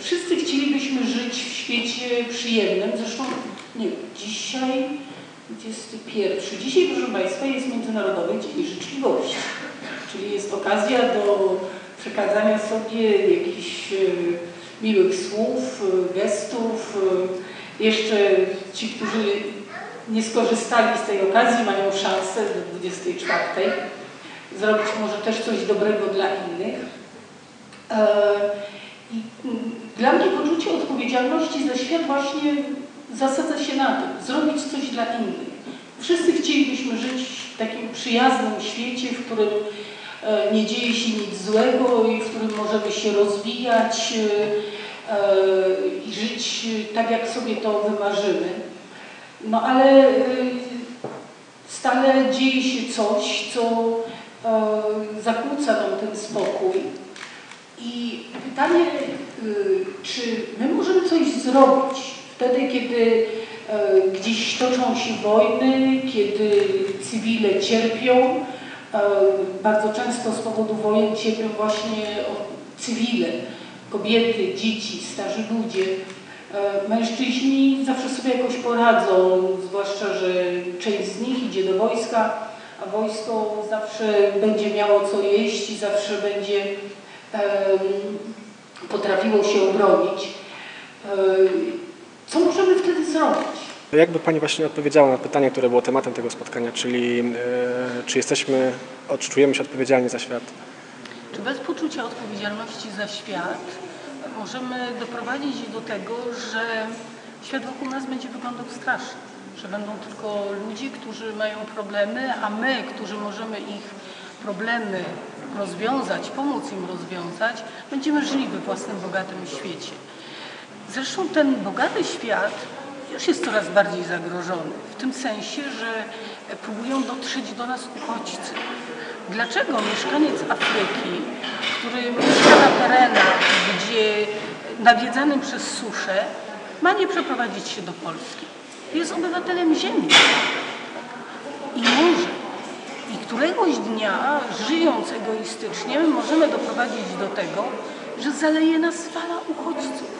Wszyscy chcielibyśmy żyć w świecie przyjemnym, zresztą nie dzisiaj 21. Dzisiaj, proszę Państwa, jest Międzynarodowy Dzień Życzliwości, czyli jest okazja do przekazania sobie jakichś miłych słów, gestów. Jeszcze ci, którzy nie skorzystali z tej okazji, mają szansę do 24 zrobić może też coś dobrego dla innych. I dla mnie poczucie odpowiedzialności za świat właśnie zasadza się na tym, zrobić coś dla innych. Wszyscy chcielibyśmy żyć w takim przyjaznym świecie, w którym nie dzieje się nic złego i w którym możemy się rozwijać i żyć tak, jak sobie to wymarzymy. No ale stale dzieje się coś, co zakłóca nam ten spokój. I pytanie, czy my możemy coś zrobić wtedy, kiedy gdzieś toczą się wojny, kiedy cywile cierpią, bardzo często z powodu wojen cierpią właśnie cywile, kobiety, dzieci, starzy ludzie. Mężczyźni zawsze sobie jakoś poradzą, zwłaszcza, że część z nich idzie do wojska, a wojsko zawsze będzie miało co jeść i zawsze będzie potrafiło się obronić. Co możemy wtedy zrobić? Jakby Pani właśnie odpowiedziała na pytanie, które było tematem tego spotkania, czyli e, czy jesteśmy, czy czujemy się odpowiedzialni za świat? Czy bez poczucia odpowiedzialności za świat możemy doprowadzić do tego, że świat wokół nas będzie wyglądał strasznie, że będą tylko ludzie, którzy mają problemy, a my, którzy możemy ich problemy rozwiązać, pomóc im rozwiązać, będziemy żyli we własnym bogatym świecie. Zresztą ten bogaty świat już jest coraz bardziej zagrożony, w tym sensie, że próbują dotrzeć do nas uchodźcy. Dlaczego mieszkaniec Afryki, który mieszka na terenach, gdzie nawiedzanym przez suszę, ma nie przeprowadzić się do Polski? Jest obywatelem ziemi i może. Któregoś dnia, żyjąc egoistycznie, możemy doprowadzić do tego, że zaleje nas fala uchodźców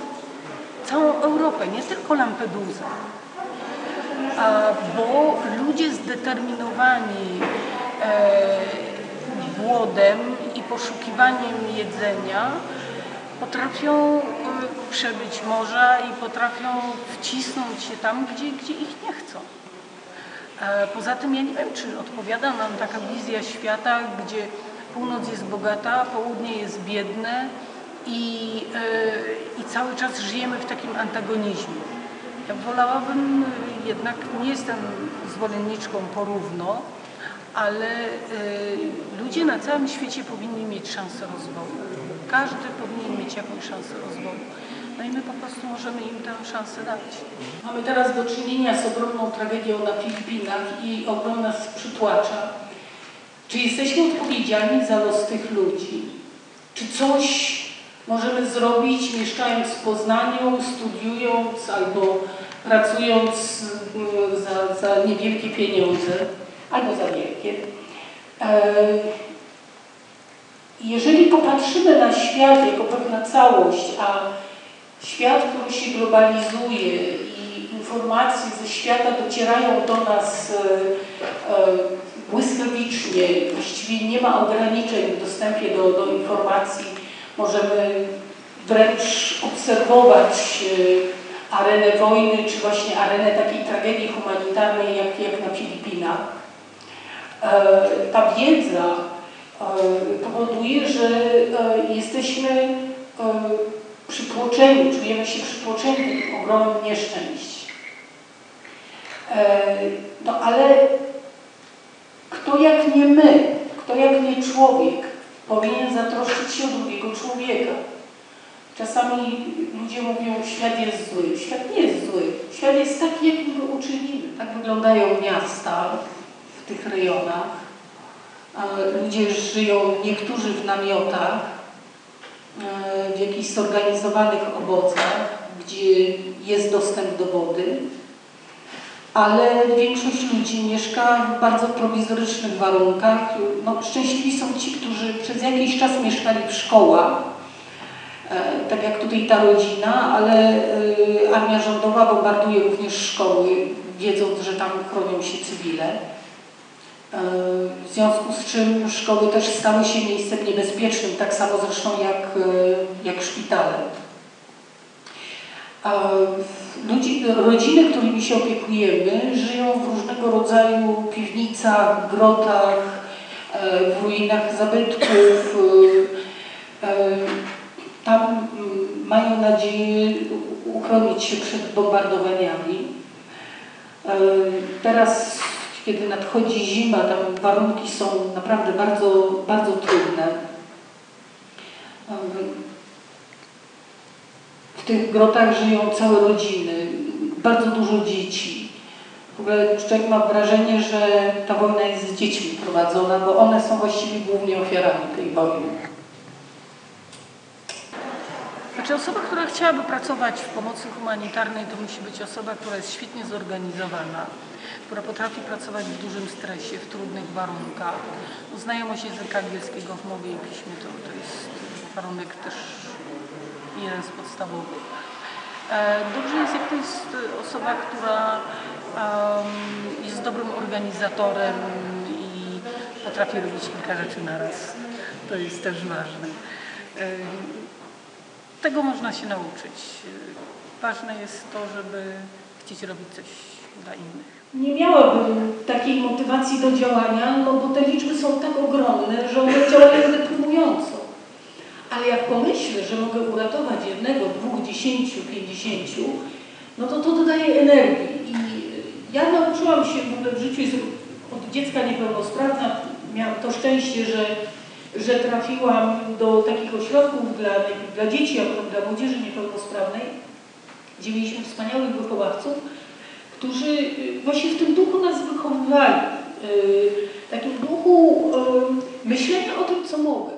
całą Europę, nie tylko Lampedusę. Bo ludzie zdeterminowani e, głodem i poszukiwaniem jedzenia potrafią e, przebyć morza i potrafią wcisnąć się tam, gdzie, gdzie ich nie chcą. E, poza tym ja nie wiem, czy odpowiada nam taka wizja świata, gdzie północ jest bogata, południe jest biedne, i, e, i cały czas żyjemy w takim antagonizmie. Ja wolałabym, jednak nie jestem zwolenniczką porówno, ale ludzie na całym świecie powinni mieć szansę rozwoju. Każdy powinien mieć jakąś szansę rozwoju. No i my po prostu możemy im tę szansę dać. Mamy teraz do czynienia z ogromną tragedią na Filipinach i ogrom nas przytłacza. Czy jesteśmy odpowiedzialni za los tych ludzi? Czy coś możemy zrobić mieszkając w Poznaniu, studiując albo pracując mm, za, za niewielkie pieniądze, albo za wielkie. E, jeżeli popatrzymy na świat jako pewna całość, a świat, który się globalizuje i informacje ze świata docierają do nas e, e, błyskawicznie, właściwie nie ma ograniczeń w dostępie do, do informacji Możemy wręcz obserwować e, arenę wojny, czy właśnie arenę takiej tragedii humanitarnej, jak, jak na Filipinach. Ta wiedza powoduje, że jesteśmy przytłoczeni, czujemy się przytłoczeni tym ogromnym nieszczęść. No ale kto jak nie my, kto jak nie człowiek powinien zatroszczyć się o drugiego człowieka. Czasami ludzie mówią, świat jest zły. Świat nie jest zły. Świat jest taki, jaki go uczynimy. Tak wyglądają miasta w tych rejonach. Ludzie żyją, niektórzy w namiotach, e, w jakichś zorganizowanych obozach, gdzie jest dostęp do wody, ale większość ludzi mieszka w bardzo prowizorycznych warunkach. No, szczęśliwi są ci, którzy przez jakiś czas mieszkali w szkołach, e, tak jak tutaj ta rodzina, ale y, armia rządowa bombarduje również szkoły, wiedząc, że tam chronią się cywile. Y, W związku z czym szkoły też stały się miejscem niebezpiecznym, tak samo zresztą jak, y, jak szpitale. A Ludzi, rodziny, którymi się opiekujemy, żyją w różnego rodzaju piwnicach, grotach, e, w ruinach zabytków. e, e, Tam mają nadzieję uchronić się przed bombardowaniami. E, Teraz, kiedy nadchodzi zima, tam warunki są naprawdę bardzo, bardzo trudne. E, w tych grotach żyją całe rodziny, bardzo dużo dzieci. W ogóle człowiek ma wrażenie, że ta wojna jest z dziećmi prowadzona, bo one są właściwie głównie ofiarami tej wojny. Znaczy osoba, która chciałaby pracować w pomocy humanitarnej, to musi być osoba, która jest świetnie zorganizowana, która potrafi pracować w dużym stresie, w trudnych warunkach. Znajomość języka angielskiego w mowie i piśmie to, to jest warunek też jeden z podstawowych. Jest, jak to jest osoba, która jest dobrym organizatorem i potrafi robić kilka rzeczy na raz. To jest też ważne. E, Tego można się nauczyć. E, Ważne jest to, żeby chcieć robić coś dla innych. Nie miałabym takiej motywacji do działania, no bo te liczby są tak ogromne, że one działają deprymująco. Ale jak pomyślę, że mogę uratować jednego, dwóch, dziesięciu, pięćdziesięciu, no to to dodaje energii. I ja nauczyłam się w ogóle w życiu, od dziecka niepełnosprawna, miałam to szczęście, że, że trafiłam do takich ośrodków dla, dla dzieci, a potem dla młodzieży niepełnosprawnej, gdzie mieliśmy wspaniałych wychowawców, którzy y, właśnie w tym duchu nas wychowywali. y, Takim duchu y, myślenia o tym, co mogę.